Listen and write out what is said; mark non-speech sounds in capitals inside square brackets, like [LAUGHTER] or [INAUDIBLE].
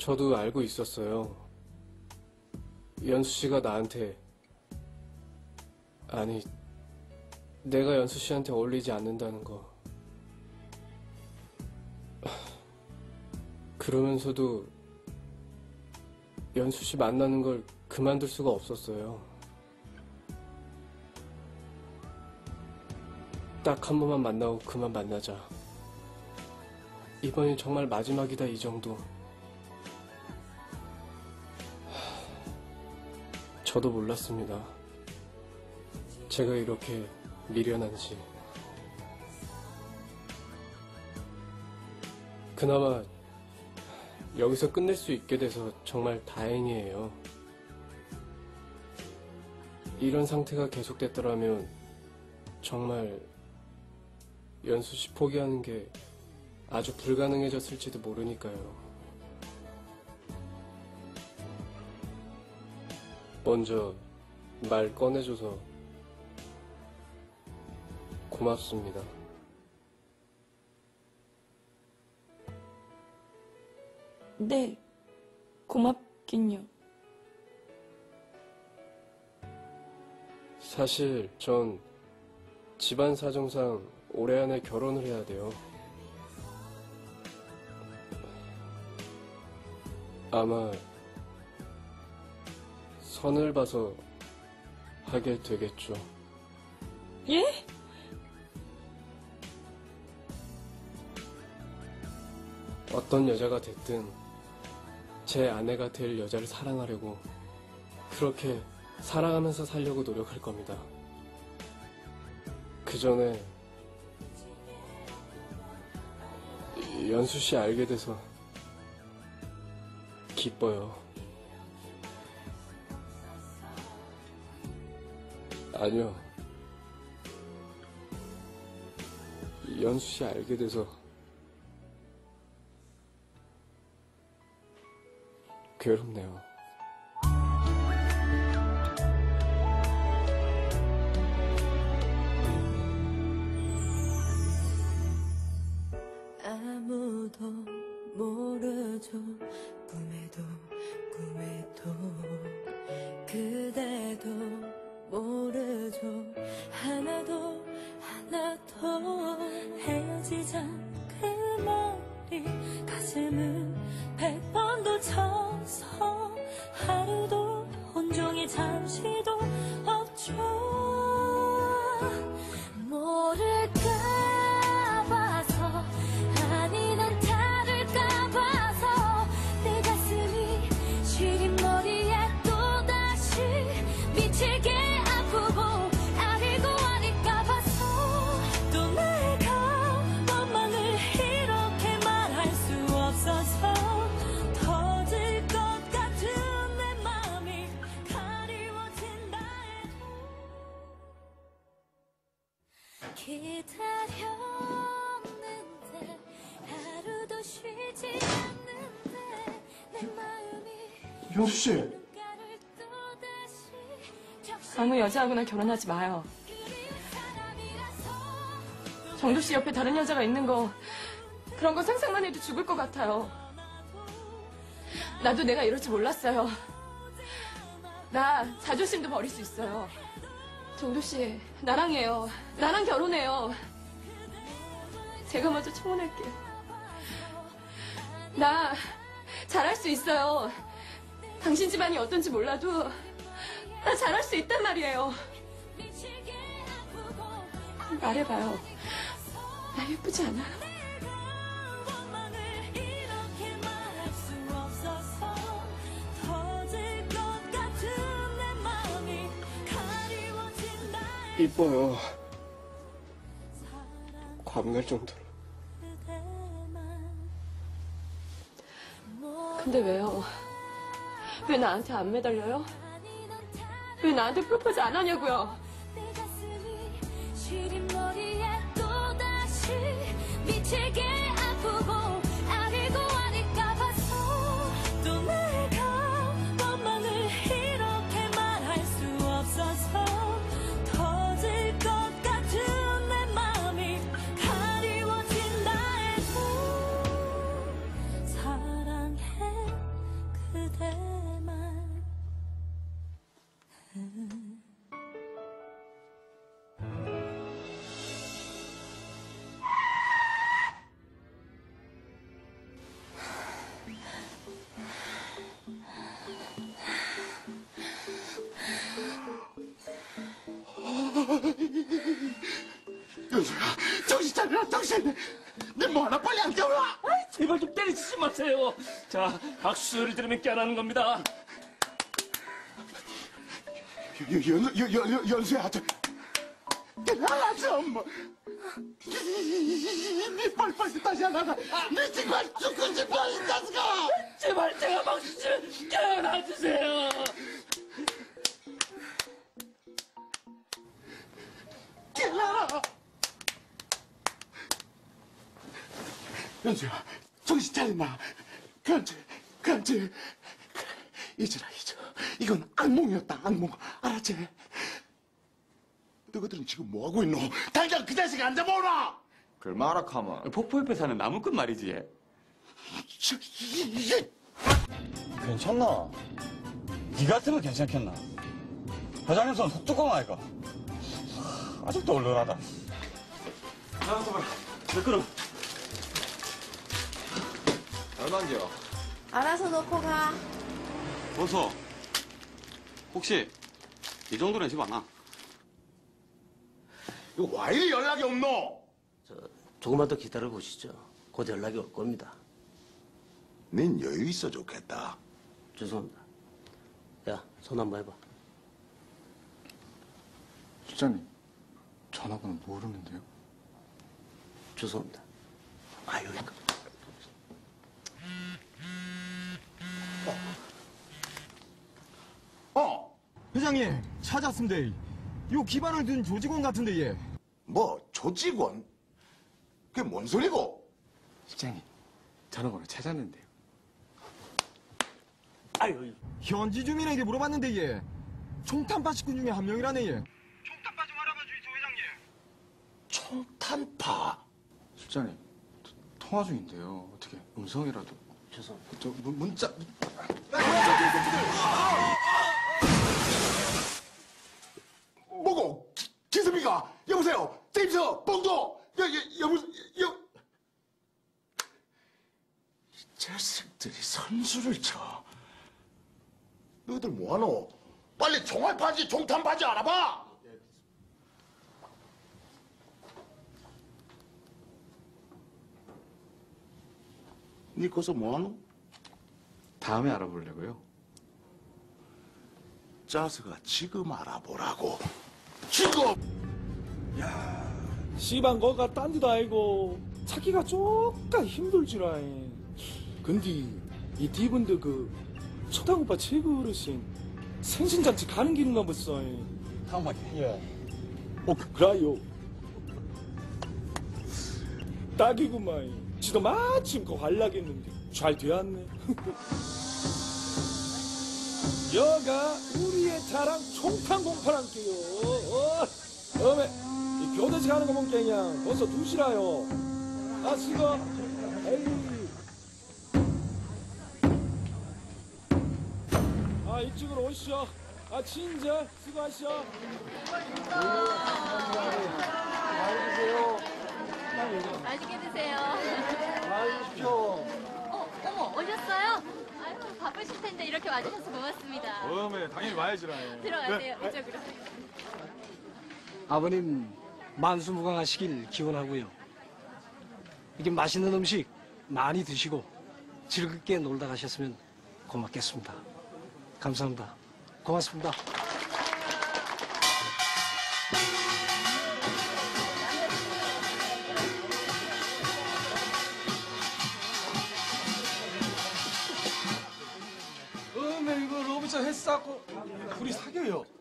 저도 알고 있었어요. 연수 씨가 나한테 아니 내가 연수 씨한테 어울리지 않는다는 거. 그러면서도 연수 씨 만나는 걸 그만둘 수가 없었어요. 딱 한 번만 만나고 그만 만나자. 이번이 정말 마지막이다 이 정도. 저도 몰랐습니다. 제가 이렇게 미련한지. 그나마 여기서 끝낼 수 있게 돼서 정말 다행이에요. 이런 상태가 계속됐더라면 정말 연수 씨 포기하는 게 아주 불가능해졌을지도 모르니까요. 먼저 말 꺼내줘서 고맙습니다. 네, 고맙긴요. 사실 전 집안 사정상 올해 안에 결혼을 해야 돼요. 아마 선을 봐서 하게 되겠죠. 예? 어떤 여자가 됐든 제 아내가 될 여자를 사랑하려고 그렇게 사랑하면서 살려고 노력할 겁니다. 그 전에 연수 씨 알게 돼서 기뻐요. 아니요. 연수 씨 알게 돼서 괴롭네요. 아무도 모르죠 헤어 기다렸는데 하루도 쉬지 않는데 내 마음이 씨! 적시 아무 여자하고나 결혼하지 마요. 정도 씨 옆에 다른 여자가 있는 거 그런 거 상상만 해도 죽을 것 같아요. 나도 내가 이럴 줄 몰랐어요. 나 자존심도 버릴 수 있어요. 정도 씨, 나랑 해요. 나랑 결혼해요. 제가 먼저 청혼할게요. 나 잘할 수 있어요. 당신 집안이 어떤지 몰라도 나 잘할 수 있단 말이에요. 말해봐요. 나 예쁘지 않아? 너 이뻐요. 과분할 정도로. 근데 왜요? 왜 나한테 안 매달려요? 왜 나한테 프로포즈 안 하냐고요? 야, 당신, 내뭐 하나 빨리 안 깨워! 제발 좀 때리지 마세요. 자, 박수 소리 들으면 깨어나는 겁니다. 연, 연, 연, 연, 연수야, 저, 깨라, 좀! 니 빨리빨리 다시 하나가, 니 정말 죽고 싶어, 이 자식아! 제발 제가 박수 치면 깨어나 주세요. 연수야, 정신 차렸나? 그렇지, 그렇지. 그래, 잊어라, 잊어. 이건 악몽이었다, 악몽. 알았지? 너희들은 지금 뭐하고 있노? 당장 그 자식 앉아 보라! 그걸 말하카면 폭포 옆에 사는 나무꾼 말이지. 괜찮나? 니 같으면 괜찮겠나? 회장님 손 속뚜껑 아이가? 아직도 얼얼하다. 나가서 봐라. 내 그럼. 얼마인데요? 알아서 놓고 가. 보소. 혹시 이 정도는 집 안 와? 이거 왜 이리 연락이 없노? 조금만 더 기다려 보시죠. 곧 연락이 올 겁니다. 닌 여유 있어 좋겠다. 죄송합니다. 야, 손 한번 해봐. 실장님, 전화번호 모르는데요? 죄송합니다. 아, 여기 있다. 어, 회장님, 찾았습니다. 요 기반을 둔 조직원 같은데, 얘. 뭐 조직원? 그게 뭔 소리고? 실장님, 전화번호 찾았는데요. 아유, 현지 주민에게 물어봤는데, 얘. 총탄파 식구 중에 한 명이라네, 얘. 총탄파. 실장님, 통화 중인데요. 어떻게 음성이라도. 죄송합니다. 저 문, 문자. 뭐고? 기- 기습이가 여보세요. 제임스 봉도. 여, 여, 여보, 여. 이 자식들이 선수를 쳐. 너희들 뭐하노? 빨리 총알파지, 총탄파지 알아봐. 니 거기서 뭐하노? 다음에 알아보려고요. 짜스가 지금 알아보라고. 지금! 시방 거가 딴 데도 아니고 찾기가 쪼까 힘들지라잉 근데 이 디분들 그 초당 오빠 최고 어르신 생신잔치 가는 길인가 보써 다음하게. 예. 어 그라요. 딱이구만 지도 마침 그 활락했는데 잘 되었네. [LAUGHS] 여가 우리의 자랑 총탄 공파랑게요. 어, 어메 이 교대식 하는 거 보니까 그냥 벌써 두시라요. 아 수고. 에이 아 이쪽으로 오시오 아 친절 수고하시오 맛있게 드세요. 어, 어머, 오셨어요? 아유, 바쁘실 텐데 이렇게 와주셔서 고맙습니다. 다음에 당연히 와야지라. 들어가세요, 이쪽으로. 아버님 만수무강하시길 기원하고요. 이게 맛있는 음식 많이 드시고 즐겁게 놀다 가셨으면 고맙겠습니다. 감사합니다. 고맙습니다. 어메 이거 로비차 햇싸고 둘이 사겨요.